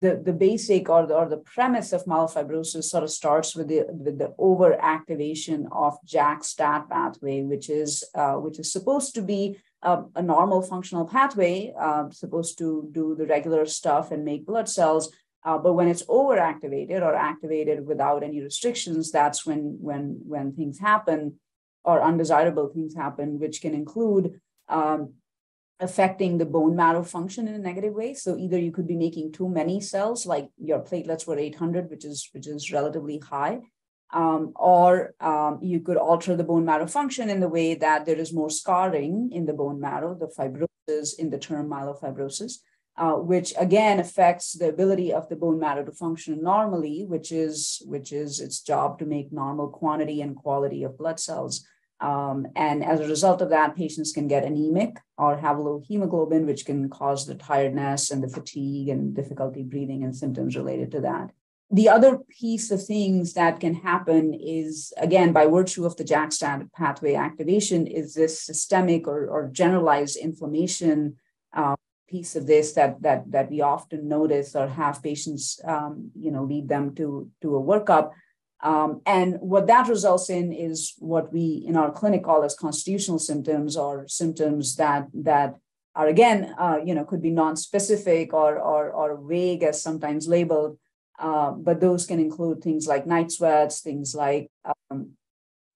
the, the basic or the, or the premise of myelofibrosis sort of starts with the, with the overactivation of JAK-STAT pathway, which is, uh, which is supposed to be a, a normal functional pathway, uh, supposed to do the regular stuff and make blood cells. Uh, but when it's overactivated or activated without any restrictions, that's when, when, when things happen or undesirable things happen, which can include um, affecting the bone marrow function in a negative way. So either you could be making too many cells, like your platelets were 800, which is which is relatively high, um, or um, you could alter the bone marrow function in the way that there is more scarring in the bone marrow, the fibrosis in the term myelofibrosis. Uh, which again affects the ability of the bone marrow to function normally, which is which is its job to make normal quantity and quality of blood cells. Um, and as a result of that, patients can get anemic or have low hemoglobin, which can cause the tiredness and the fatigue and difficulty breathing and symptoms related to that. The other piece of things that can happen is, again, by virtue of the JAK-STAT pathway activation, is this systemic or, or generalized inflammation uh, piece of this that that that we often notice or have patients, um, you know, lead them to to a workup um, and what that results in is what we in our clinic call as constitutional symptoms or symptoms that that are again, uh, you know, could be non-specific or, or, or vague as sometimes labeled. Uh, but those can include things like night sweats, things like um,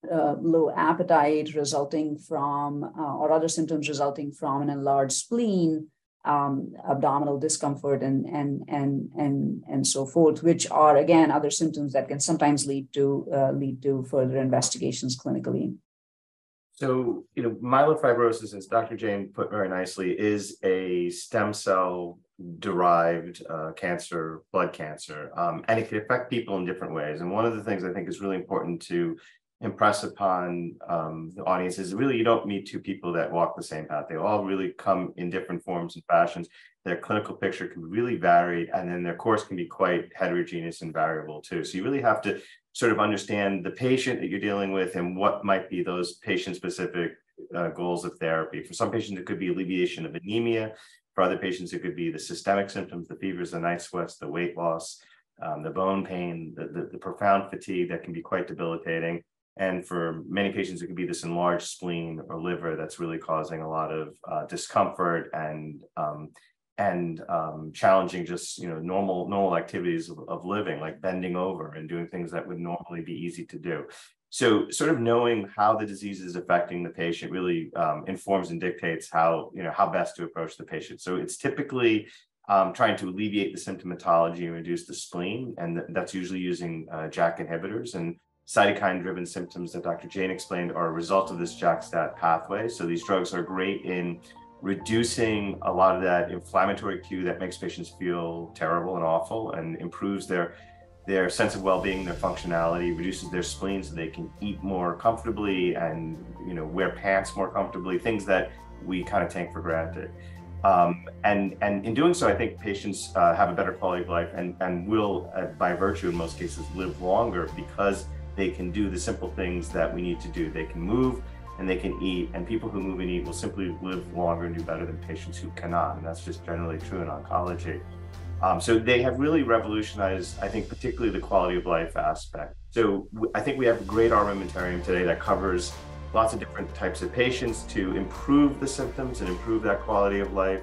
uh, low appetite resulting from, uh, or other symptoms resulting from an enlarged spleen, um, abdominal discomfort and and and and and so forth, which are again other symptoms that can sometimes lead to uh, lead to further investigations clinically. So, you know, myelofibrosis, as Dr. Jain put very nicely, is a stem cell derived uh, cancer, blood cancer, um, and it can affect people in different ways. And one of the things I think is really important to impress upon um, the audience is really you don't meet two people that walk the same path. They all really come in different forms and fashions. Their clinical picture can really vary, and then their course can be quite heterogeneous and variable too. So you really have to sort of understand the patient that you're dealing with and what might be those patient-specific uh, goals of therapy. For some patients, it could be alleviation of anemia. For other patients, it could be the systemic symptoms, the fevers, the night sweats, the weight loss, um, the bone pain, the, the, the profound fatigue that can be quite debilitating. And for many patients, it could be this enlarged spleen or liver that's really causing a lot of uh, discomfort and um, and um, challenging just you know normal normal activities of, of, living, like bending over and doing things that would normally be easy to do. So, sort of knowing how the disease is affecting the patient really um, informs and dictates how you know how best to approach the patient. So, it's typically um, trying to alleviate the symptomatology and reduce the spleen, and th- that's usually using uh, JAK inhibitors. And cytokine driven symptoms that Dr. Jain explained are a result of this JAK-STAT pathway. So these drugs are great in reducing a lot of that inflammatory cue that makes patients feel terrible and awful and improves their their sense of well-being, their functionality, reduces their spleen so they can eat more comfortably and you know wear pants more comfortably, things that we kind of take for granted. Um, and and in doing so, I think patients uh, have a better quality of life and and will, uh, by virtue in most cases, live longer because they can do the simple things that we need to do. They can move and they can eat, and people who move and eat will simply live longer and do better than patients who cannot. And that's just generally true in oncology. Um, so they have really revolutionized, I think, particularly the quality of life aspect. So I think we have a great armamentarium today that covers lots of different types of patients to improve the symptoms and improve that quality of life.